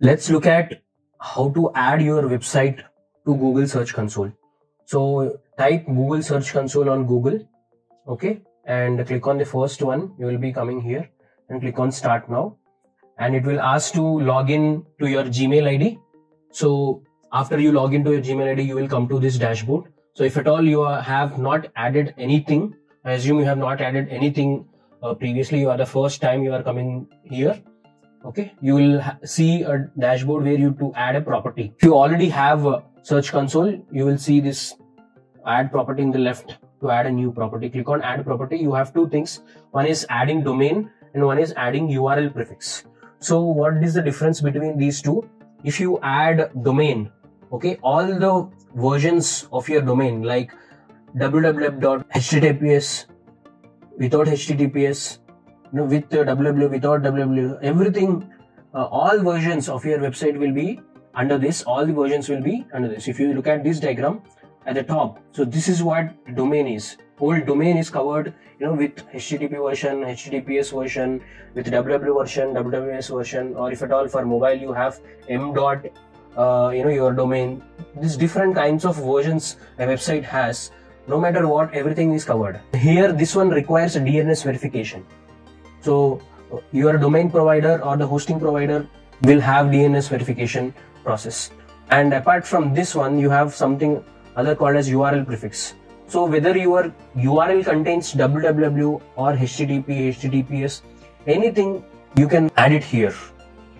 let's look at how to add your website to google search console. So type google search console on google okay? And click on the first one. You will be coming here. And click on start now. And it will ask to log in to your gmail id so after you log into your gmail id you will come to this dashboard. So if at all you have not added anything i assume you have not added anything uh, previously you are the first time you are coming here okay? You will see a dashboard where you to add a property. If you already have a search console you will see this add property in the left. To add a new property click on add property. You have two things. One is adding domain and one is adding url prefix. So what is the difference between these two? If you add domain okay all the versions of your domain like www.https without https with uh, www, without www, everything, uh, all versions of your website will be under this. All the versions will be under this. If you look at this diagram at the top, so this is what domain is. Whole domain is covered, you know, with HTTP version, HTTPS version, with www version, WWS version, or if at all for mobile you have m dot, uh, you know, your domain. These different kinds of versions a website has. No matter what, everything is covered. Here, this one requires DNS verification. So your domain provider or the hosting provider will have DNS verification process. And apart from this one, you have something other called as URL prefix. So whether your URL contains www or HTTP, HTTPS, anything you can add it here.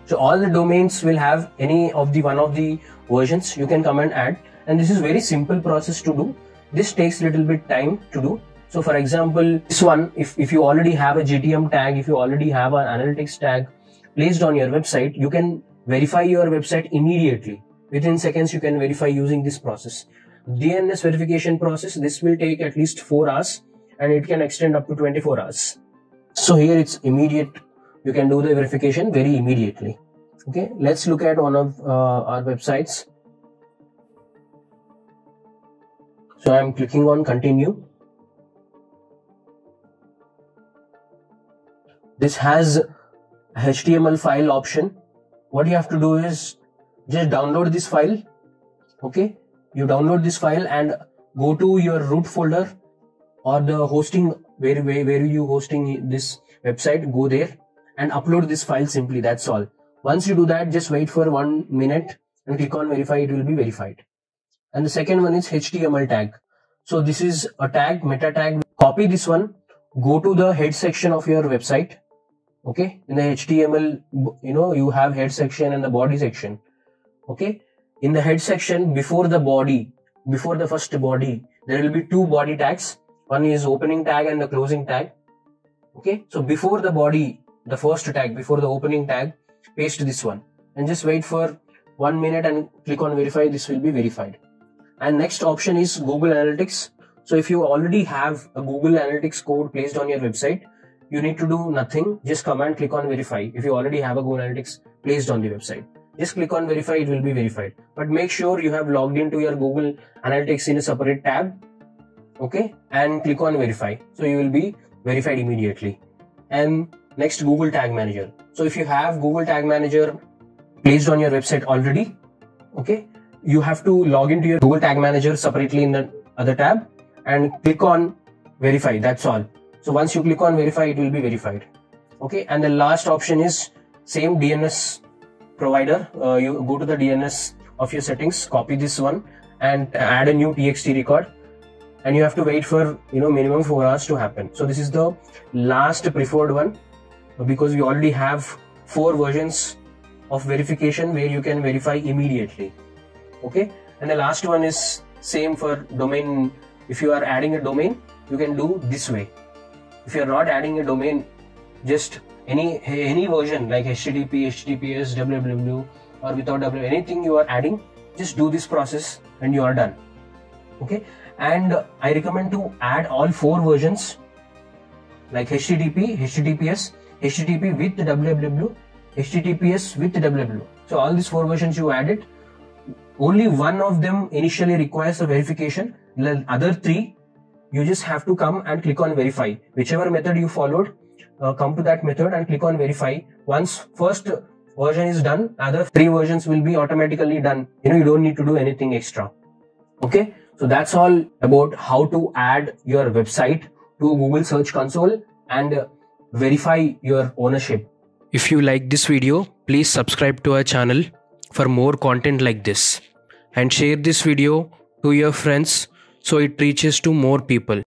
So all the domains will have any of the one of the versions you can come and add. And this is very simple process to do. This takes little bit time to do so for example, this one, if, if you already have a GTM tag, if you already have an analytics tag placed on your website, you can verify your website immediately. Within seconds, you can verify using this process. DNS verification process, this will take at least 4 hours and it can extend up to 24 hours. So here it's immediate. You can do the verification very immediately. Okay, let's look at one of uh, our websites. So I'm clicking on continue this has html file option. What you have to do is just download this file okay? You download this file and go to your root folder or the hosting where, where, where you hosting this website go there and upload this file simply that's all. Once you do that just wait for one minute and click on verify it will be verified. And the second one is html tag. So this is a tag meta tag. Copy this one go to the head section of your website okay? In the html you know you have head section and the body section. Okay? In the head section before the body before the first body there will be two body tags. One is opening tag and the closing tag. Okay? So before the body the first tag before the opening tag paste this one. And just wait for one minute and click on verify. This will be verified. And next option is google analytics. So if you already have a google analytics code placed on your website you need to do nothing. Just come and click on verify. If you already have a Google Analytics placed on the website, just click on verify. It will be verified. But make sure you have logged into your Google Analytics in a separate tab. Okay. And click on verify. So you will be verified immediately. And next Google Tag Manager. So if you have Google Tag Manager placed on your website already, okay, you have to log into your Google Tag Manager separately in the other tab and click on verify. That's all. So once you click on verify, it will be verified. Okay. And the last option is same DNS provider. Uh, you go to the DNS of your settings, copy this one and add a new TXT record and you have to wait for, you know, minimum four hours to happen. So this is the last preferred one because we already have four versions of verification where you can verify immediately. Okay. And the last one is same for domain. If you are adding a domain, you can do this way if you're not adding a domain just any any version like http https www or without w anything you are adding just do this process and you are done. Okay? And i recommend to add all four versions like http https http with the www https with www so all these four versions you added only one of them initially requires a verification the other three you just have to come and click on verify whichever method you followed uh, come to that method and click on verify once first version is done, other three versions will be automatically done. You know, you don't need to do anything extra. Okay. So that's all about how to add your website to Google Search Console and verify your ownership. If you like this video, please subscribe to our channel for more content like this and share this video to your friends so it reaches to more people.